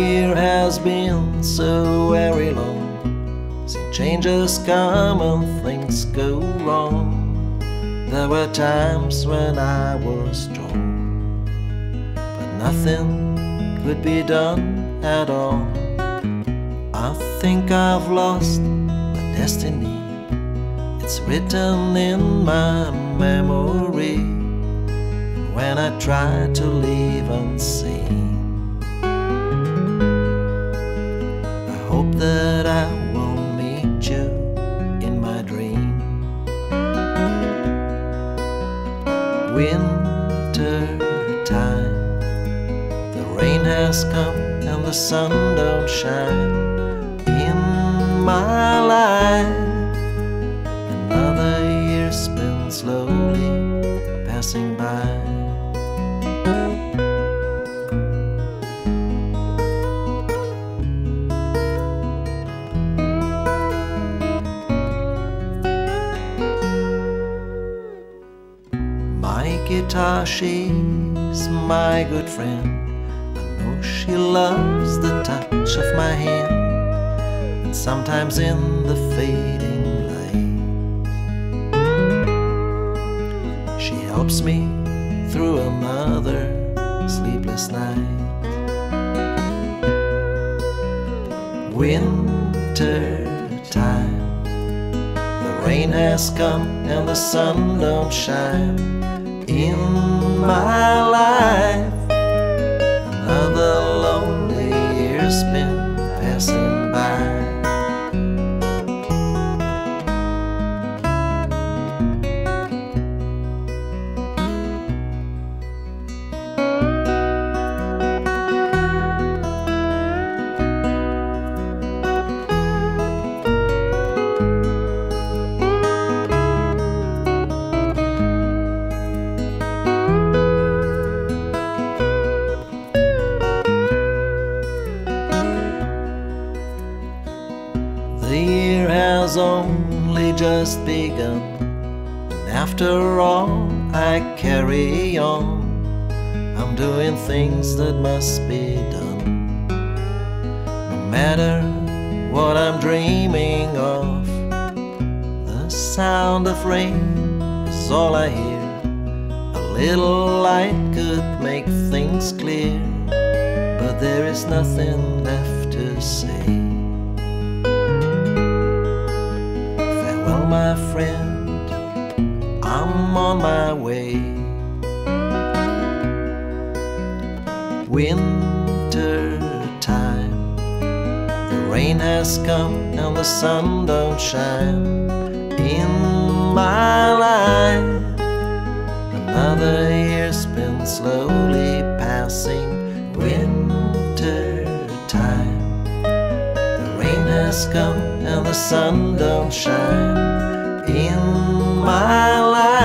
has been so very long. See, changes come and things go wrong. There were times when I was strong, but nothing could be done at all. I think I've lost my destiny. It's written in my memory. When I try to leave unseen, Winter time, the rain has come and the sun don't shine in my life. Another year's been slowly passing by. Guitar, she's my good friend. I know she loves the touch of my hand, and sometimes in the fading light, she helps me through another sleepless night. Winter time, the rain has come and the sun don't shine in my life. Has only just begun, and after all, I carry on. I'm doing things that must be done. No matter what I'm dreaming of, the sound of rain is all I hear. A little light could make things clear, but there is nothing left to say. My friend, I'm on my way. Winter time, the rain has come and the sun don't shine in my life. Another year's been slowly passing. Winter And the sun don't shine in my life.